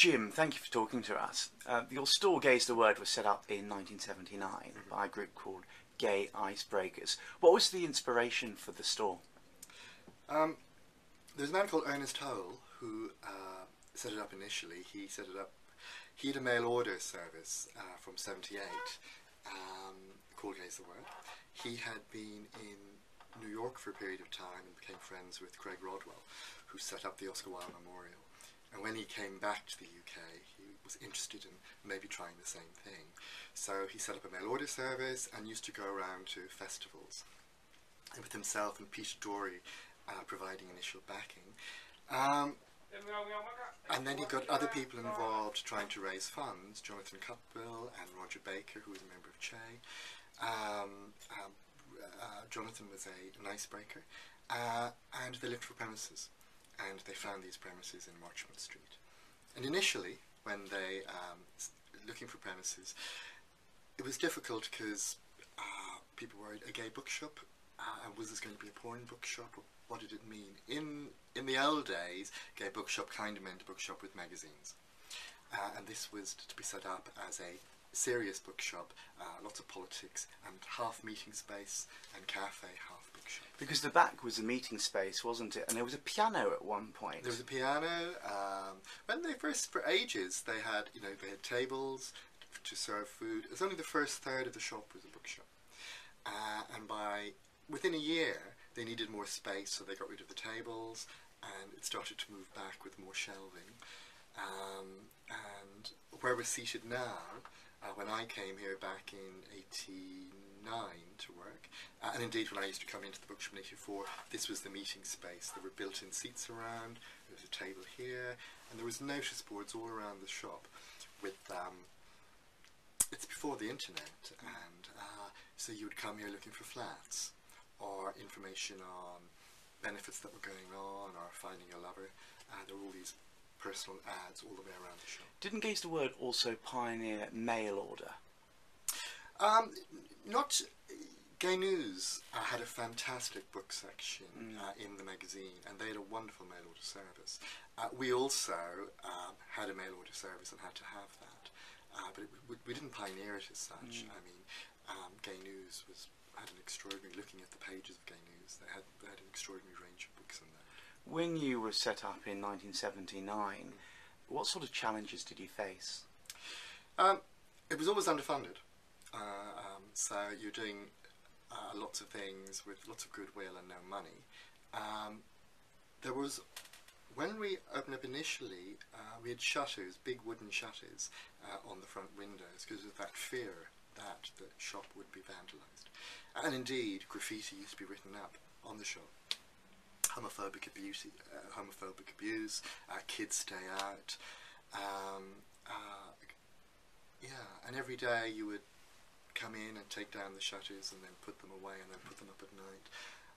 Jim, thank you for talking to us. Uh, your store Gay's the Word was set up in 1979 Mm-hmm. by a group called Gay Icebreakers. What was the inspiration for the store? Um, there's a man called Ernest Hole who uh, set it up initially. He set it up. He had a mail order service uh, from '78 um, called Gay's the Word. He had been in New York for a period of time and became friends with Craig Rodwell, who set up the Oscar Wilde Memorial. And when he came back to the UK, he was interested in maybe trying the same thing. So he set up a mail order service and used to go around to festivals. And with himself and Peter Dory uh, providing initial backing. Um, and then he got other people involved trying to raise funds, Jonathan Cutbill and Roger Baker, who was a member of CHE. Um, um, uh, Jonathan was a, an icebreaker. Uh, and they looked for premises. And they found these premises in Marchmont Street. And initially, when they um, looking for premises, it was difficult because uh, people worried a gay bookshop. Uh, was this going to be a porn bookshop? What did it mean? In in the old days, gay bookshop kind of meant a bookshop with magazines, uh, and this was to be set up as a serious bookshop, uh, lots of politics, and half meeting space and cafe, half Because the back was a meeting space, wasn't it? And there was a piano at one point. There was a piano. Um, when they first, for ages, they had you know they had tables to serve food. It was only the first third of the shop was a bookshop, uh, and by within a year they needed more space, so they got rid of the tables, and it started to move back with more shelving. Um, and where we're seated now, uh, when I came here back in '89 to work, uh, and indeed when I used to come into the bookshop in '84, this was the meeting space. There were built-in seats around. There was a table here, and there was notice boards all around the shop with. Um, it's before the internet, and uh, so you would come here looking for flats or information on benefits that were going on or finding a lover. And there were all these personal ads all the way around the shop. Didn't Gay's the Word also pioneer mail order? Um, not Gay News uh, had a fantastic book section uh, in the magazine, and they had a wonderful mail order service. Uh, we also um, had a mail order service and had to have that, uh, but it, we, we didn't pioneer it as such. I mean, um, Gay News was had an extraordinary. Looking at the pages of Gay News, they had they had an extraordinary range of books in there. When you were set up in 1979, what sort of challenges did you face? Um, it was always underfunded. Uh, um, so you're doing uh, lots of things with lots of goodwill and no money. Um, there was, when we opened up initially, uh, we had shutters, big wooden shutters, uh, on the front windows because of that fear that the shop would be vandalised. And indeed, graffiti used to be written up on the shop. Homophobic abuse, uh, homophobic abuse, uh, kids stay out. Um, yeah, and every day you would come in and take down the shutters and then put them away and then put them up at night.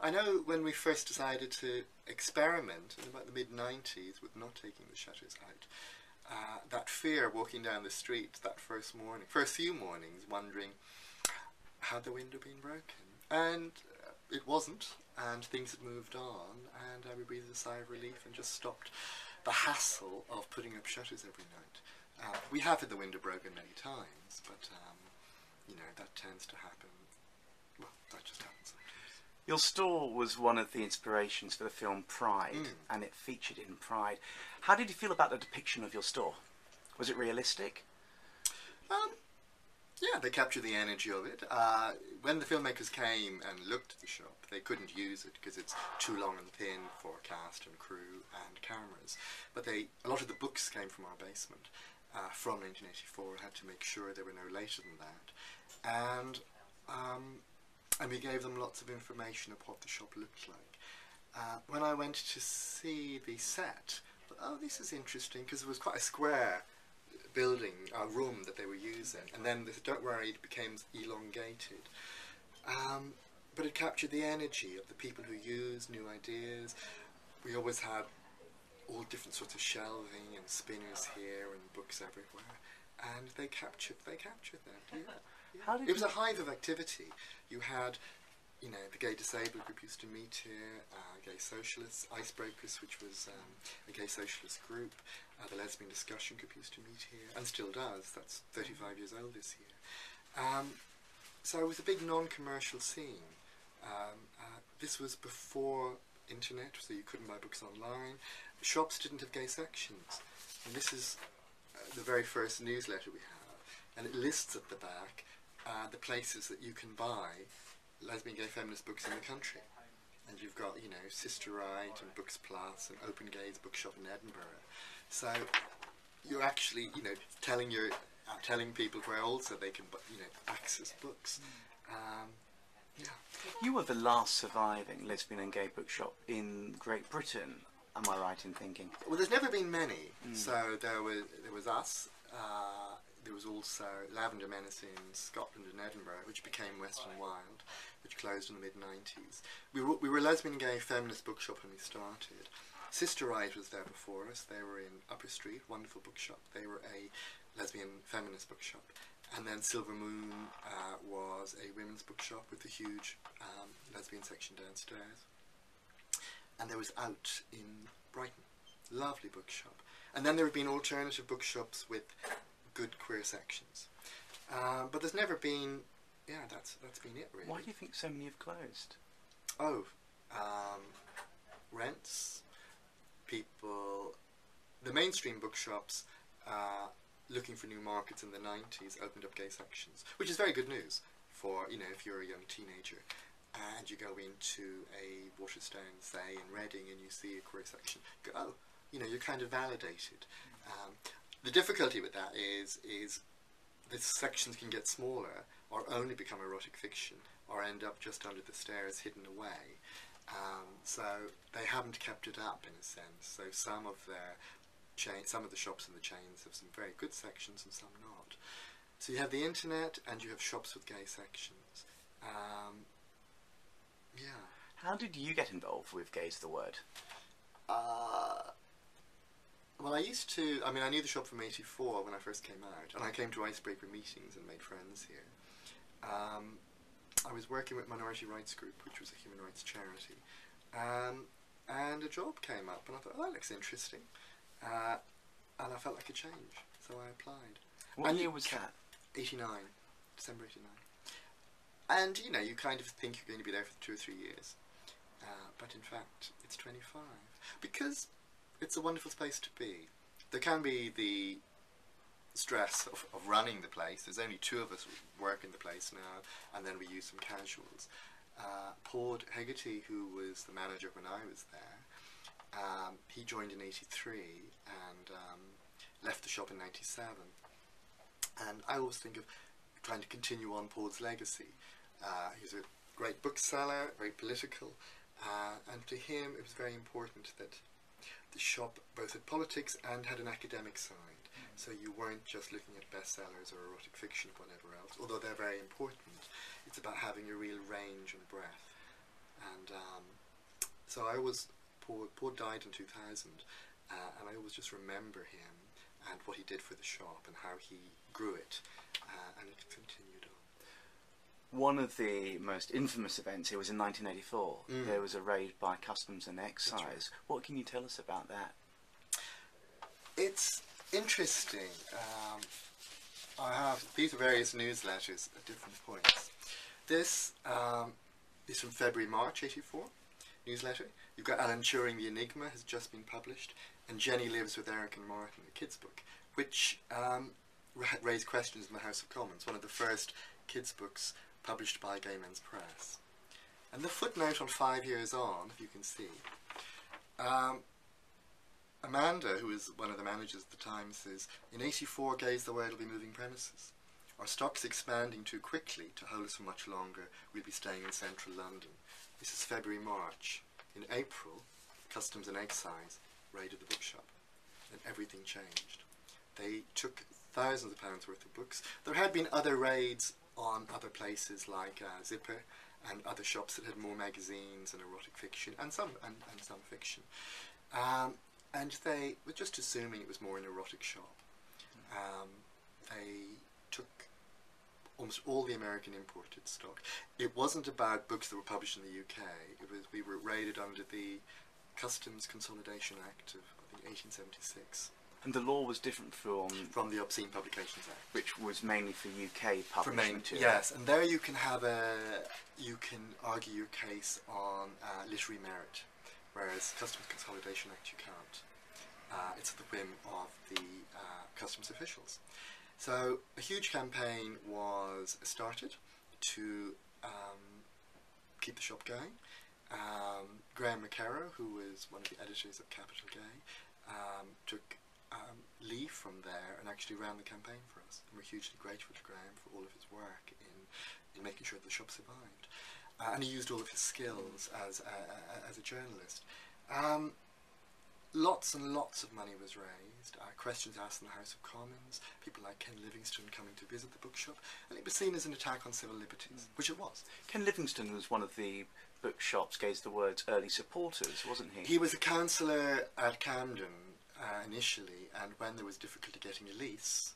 I know when we first decided to experiment in about the mid 90s with not taking the shutters out, uh, that fear walking down the street that first morning, first few mornings, wondering had the window been broken? And uh, it wasn't, and things had moved on, and I breathed a sigh of relief and just stopped the hassle of putting up shutters every night. Uh, we have had the window broken many times, but um, you know that tends to happen. Well, that just happens sometimes. Your store was one of the inspirations for the film Pride, Mm. and it featured in Pride. How did you feel about the depiction of your store? Was it realistic? Um, yeah, they captured the energy of it. Uh, when the filmmakers came and looked at the shop, they couldn't use it because it's too long and thin for cast and crew and cameras. But they, a lot of the books came from our basement uh, from 1984. Had to make sure they were no later than that, and um, and we gave them lots of information of what the shop looked like. Uh, when I went to see the set, oh, this is interesting because it was quite a square building, a room that they were using, and then this, don't worry, it became elongated. Um, but it captured the energy of the people who used new ideas. We always had all different sorts of shelving and spinners here and books everywhere, and they captured they captured that. Yeah. yeah. How did it was a hive of activity. You had you know, the gay disabled group used to meet here, uh, gay socialists, Icebreakers, which was um, a gay socialist group, uh, the lesbian discussion group used to meet here, and still does. That's 35 years old this year. Um, so it was a big non-commercial scene. Um, uh, this was before internet, so you couldn't buy books online. Shops didn't have gay sections, and this is uh, the very first newsletter we have, and it lists at the back uh, the places that you can buy lesbian, gay, feminist books in the country. And you've got, you know, Sisterwrite and Books Plus and Open Gaze Bookshop in Edinburgh. So you're actually, you know, telling your uh, telling people where also they can, you know, access books. Um, yeah. You were the last surviving lesbian and gay bookshop in Great Britain. Am I right in thinking? Well, there's never been many. So there was there was us. Uh, there was also Lavender Menace in Scotland and Edinburgh, which became West and Wilde, which closed in the mid '90s. We were we were a lesbian, gay, feminist bookshop when we started. Sisterwrite was there before us. They were in Upper Street, wonderful bookshop. They were a lesbian feminist bookshop. And then Silver Moon uh, was a women's bookshop with a huge um, lesbian section downstairs. And there was Out in Brighton, lovely bookshop. And then there have been alternative bookshops with good queer sections. Um, but there's never been, yeah, that's that's been it really. Why do you think so many have closed? Oh, um, rents, people, the mainstream bookshops uh, looking for new markets in the 90s opened up gay sections, which is very good news for, you know, if you're a young teenager and you go into a Waterstone, say, in Reading and you see a queer section, go, oh, you know, you're kind of validated. Um, the difficulty with that is, is the sections can get smaller or only become erotic fiction or end up just under the stairs hidden away. Um, so they haven't kept it up in a sense. So some of their chain, some of the shops in the chains have some very good sections and some not. So you have the internet and you have shops with gay sections. Um, yeah. How did you get involved with Gay's the Word? Uh, well, I used to. I mean, I knew the shop from '84 when I first came out, and I came to Icebreaker meetings and made friends here. Um, I was working with Minority Rights Group, which was a human rights charity, um, and a job came up, and I thought, oh, that looks interesting, uh, and I felt like a change, so I applied. What And year was that? 89, December 89. And, you know, you kind of think you're going to be there for two or three years. Uh, but in fact, it's 25. Because it's a wonderful place to be. There can be the stress of, of running the place. There's only two of us work in the place now, and then we use some casuals. Uh, Paul Hegarty, who was the manager when I was there, um, he joined in 83 and um, left the shop in 97. And I always think of trying to continue on Paul's legacy. Uh, he's a great bookseller, very political, uh, and to him it was very important that the shop both had politics and had an academic side. So you weren't just looking at bestsellers or erotic fiction or whatever else, although they're very important. It's about having a real range and breadth. And um, so I always, Paul, Paul died in 2000, uh, and I always just remember him and what he did for the shop and how he grew it, uh, and it continued on. One of the most infamous events here was in 1984. Mm. There was a raid by Customs and Excise. right. What can you tell us about that? It's interesting. Um, I have these are various newsletters at different points. This um, is from February March '84 newsletter. You've got Alan Turing, The Enigma has just been published, and Jenny Lives with Eric and Martin, the kids' book, which um, ra- raised questions in the House of Commons. One of the first kids' books published by Gay Men's Press. And the footnote on five years on, if you can see. Um, Amanda, who is one of the managers at the time, says, In 84, Gays the will be moving premises. Our stock's expanding too quickly to hold us for much longer. We'll be staying in central London. This is February, March. In April, Customs and Excise raided the bookshop, and everything changed. They took thousands of pounds worth of books. There had been other raids on other places like uh, Zipper and other shops that had more magazines and erotic fiction and some and, and some fiction. Um, and they were just assuming it was more an erotic shop. Um, they almost all the American imported stock. It wasn't about books that were published in the UK. It was we were raided under the Customs Consolidation Act of I think 1876 And the law was different from, from the Obscene Publications Act. which was mainly for UK For published main, material. yes, and there you can have a you can argue your case on uh, literary merit, whereas Customs Consolidation Act you can't. Uh, it's at the whim of the uh, customs officials. So a huge campaign was started to um, keep the shop going. Um, Graham McKerrow, who was one of the editors of Capital Gay, um, took um, leave from there and actually ran the campaign for us. And we're hugely grateful to Graham for all of his work in, in making sure the shop survived. Uh, and he used all of his skills as as a journalist. Um, lots and lots of money was raised. Uh, questions asked in the House of Commons. People like Ken Livingstone coming to visit the bookshop, and it was seen as an attack on civil liberties, which it was. Ken Livingstone was one of the bookshop's Gay's the Word's early supporters, wasn't he? He was a councillor at Camden uh, initially, and when there was difficulty getting a lease,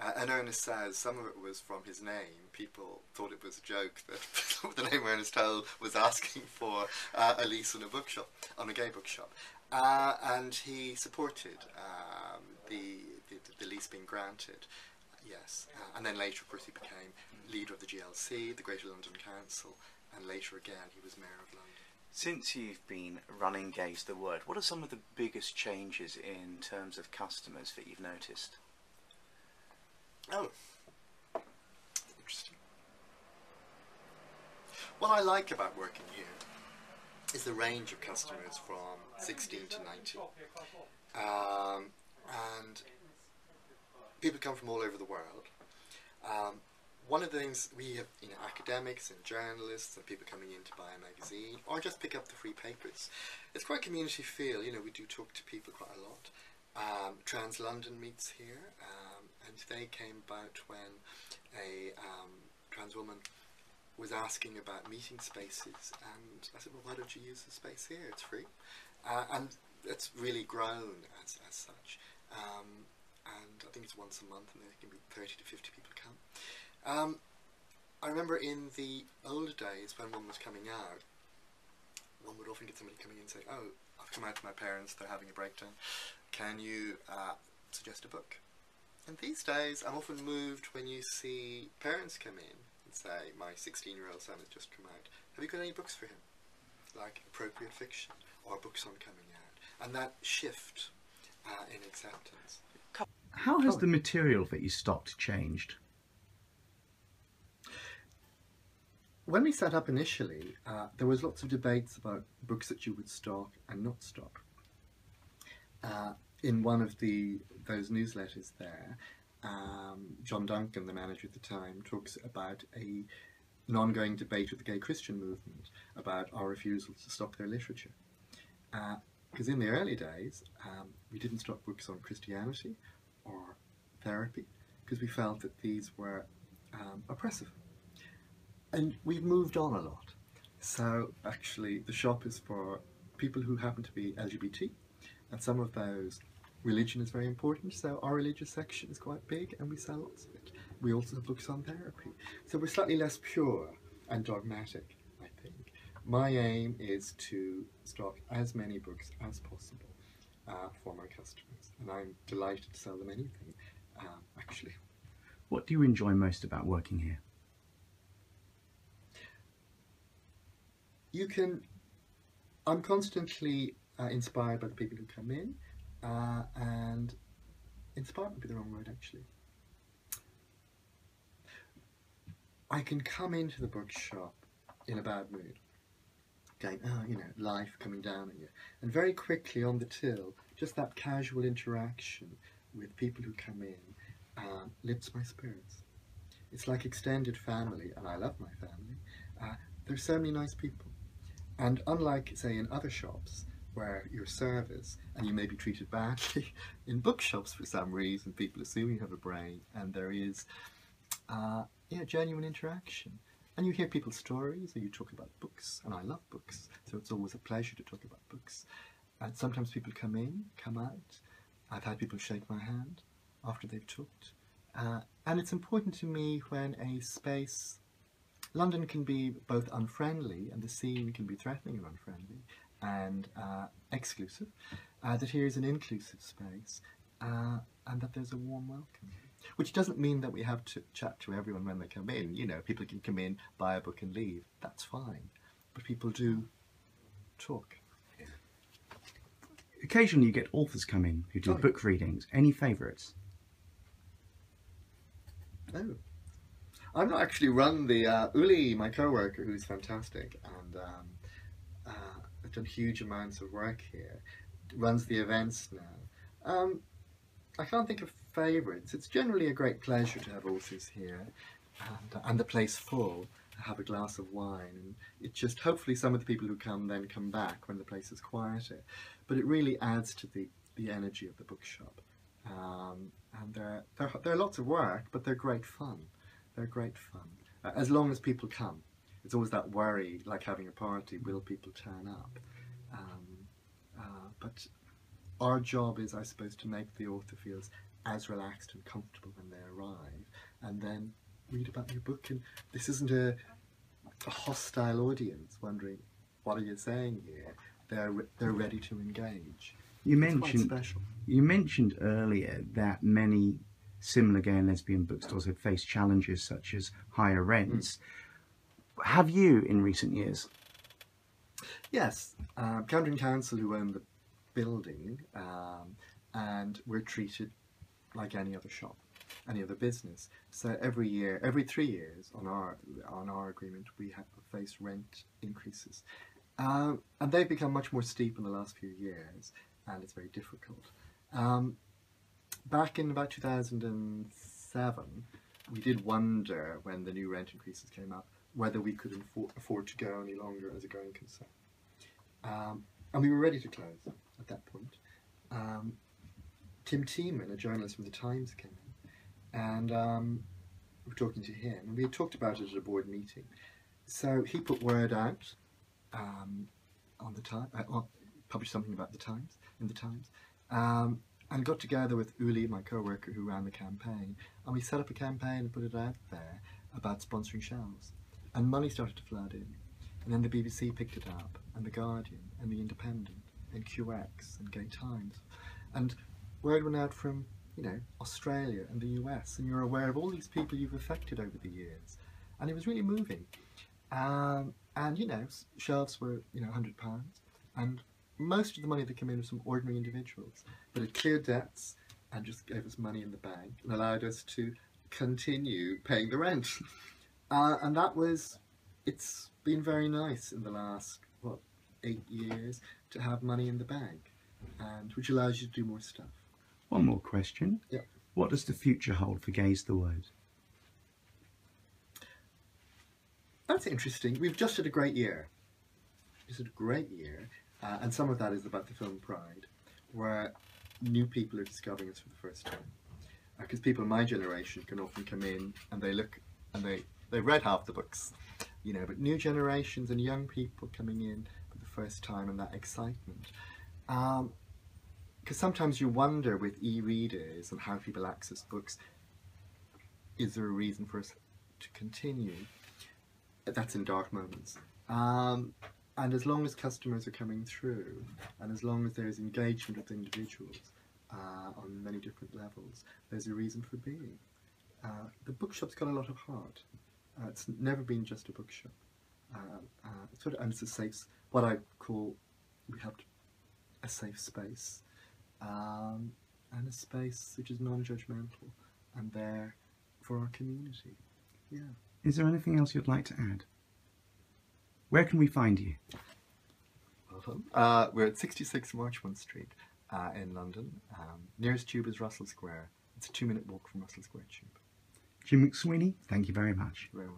uh, and Ernest says some of it was from his name. People thought it was a joke that the name Ernest Hole was asking for uh, a lease on a bookshop, on a gay bookshop. Uh, and he supported um, the, the, the lease being granted, yes. Uh, and then later, of course, he became leader of the GLC, the Greater London Council, and later again he was mayor of London. Since you've been running Gay's the Word, what are some of the biggest changes in terms of customers that you've noticed? Oh, interesting. What I like about working here is the range of customers from 16 to 90. Um, and people come from all over the world. Um, one of the things we have, you know, academics and journalists and people coming in to buy a magazine or just pick up the free papers. It's quite community feel. You know, we do talk to people quite a lot. Um, Trans London meets here, um, and they came about when a um, trans woman was asking about meeting spaces, and I said, "Well, why don't you use the space here? It's free," uh, and it's really grown as as such. Um, and I think it's once a month, and there can be thirty to fifty people come. Um, I remember in the old days when one was coming out, one would often get somebody coming in and say, "Oh, I've come out to my parents; they're having a breakdown. Can you uh, suggest a book?" And these days, I'm often moved when you see parents come in and say, "My 16-year-old son has just come out. Have you got any books for him, like appropriate fiction or books on coming out?" And that shift uh, in acceptance. How has the material that you stocked changed? When we set up initially, uh, there was lots of debates about books that you would stock and not stock. Uh, in one of the those newsletters there, um, John Duncan, the manager at the time, talks about a an ongoing debate with the gay Christian movement about our refusal to stock their literature. Because in the early days, um, we didn't stock books on Christianity or therapy because we felt that these were um, oppressive. And we've moved on a lot. So actually, the shop is for people who happen to be LGBT, and some of those religion is very important. So our religious section is quite big, and we sell lots of it. We also have books on therapy. So we're slightly less pure and dogmatic, I think. My aim is to stock as many books as possible uh, for my customers, and I'm delighted to sell them anything, um, actually. What do you enjoy most about working here? you can i'm constantly uh, inspired by the people who come in uh, and inspired would be the wrong word actually. I can come into the bookshop in a bad mood. Going oh you know life coming down on you. And very quickly on the till just that casual interaction with people who come in um, lifts my spirits. It's like extended family and i love my family. Uh, there's so many nice people. And unlike, say, in other shops where you're service and you may be treated badly, in bookshops for some reason people assume you have a brain and there is uh, yeah, genuine interaction. And you hear people's stories and you talk about books, and I love books, so it's always a pleasure to talk about books. And sometimes people come in, come out. I've had people shake my hand after they've talked. Uh, and it's important to me when a space, London can be both unfriendly and the scene can be threatening and unfriendly and uh, exclusive, uh, that here is an inclusive space uh, and that there's a warm welcome. Which doesn't mean that we have to chat to everyone when they come in. You know, people can come in, buy a book, and leave. That's fine. But people do talk. Occasionally, you get authors come in who do Oh, book readings. Any favourites? Oh. I've not actually run the uh, Uli, my co-worker, who's fantastic and um, has done huge amounts of work here, runs the events now. Um, I can't think of favourites. It's generally a great pleasure to have authors here, and, uh, and the place full. Have a glass of wine, and it just hopefully some of the people who come then come back when the place is quieter. But it really adds to the, the energy of the bookshop. Um, and they're, they're, they're lots of work, but they're great fun. They're great fun. Uh, as long as people come. It's always that worry, like having a party, will people turn up? Um, uh, but our job is, I suppose, to make the author feels as relaxed and comfortable when they arrive, and then read about your book. And this isn't a, a hostile audience wondering, what are you saying here? They're, re- they're ready to engage. You mentioned special. you mentioned earlier that many similar gay and lesbian bookstores have faced challenges such as higher rents. Have you, in recent years? Yes, um, Camden Council, who own the building, um, and we're treated like any other shop, any other business. So every year, every three years, on our on our agreement, we have face rent increases, um, and they've become much more steep in the last few years, and it's very difficult. Um, back in about 2007, we did wonder when the new rent increases came up whether we could afford, to go any longer as a going concern. Um, and we were ready to close at that point. Um, Tim Tiemann, a journalist from The Times, came in, and um, we were talking to him, and we had talked about it at a board meeting. So he put word out um, on the time, uh, published something about the Times in the Times, um, and got together with Uli, my co-worker, who ran the campaign, and we set up a campaign and put it out there about sponsoring shelves, and money started to flood in, and then the BBC picked it up, and the Guardian, and the Independent, and QX, and Gay Times, and word went out from you know Australia and the US, and you're aware of all these people you've affected over the years, and it was really moving. Um, and you know, shelves were you know hundred pounds, and most of the money that came in was from ordinary individuals, but it cleared debts and just gave us money in the bank and allowed us to continue paying the rent. Uh, and that was, it's been very nice in the last what eight years to have money in the bank, and which allows you to do more stuff. One more question. Yeah. What does the future hold for Gay's the Word? That's interesting. We've just had a great year. Had a great year, uh, and some of that is about the film Pride, where new people are discovering us for the first time. Because people in my generation can often come in and they look and they they've read half the books, you know. But new generations and young people coming in for the first time and that excitement. Because sometimes you wonder with e-readers and how people access books, is there a reason for us to continue? that's in dark moments. Um, and as long as customers are coming through, and as long as there's engagement with individuals uh, on many different levels, there's a reason for being. Uh, the bookshop's got a lot of heart. Uh, it's never been just a bookshop. Uh, uh, it's sort of, and it's a safe, what I call, we have a safe space, um, and a space which is non-judgmental and there for our community. Yeah. Is there anything else you'd like to add? Where can we find you? Well. Uh, we're at 66 Marchmont Street uh, in London. Um, nearest tube is Russell Square. It's a two minute walk from Russell Square Tube. Jim McSweeney, thank you very much. Very.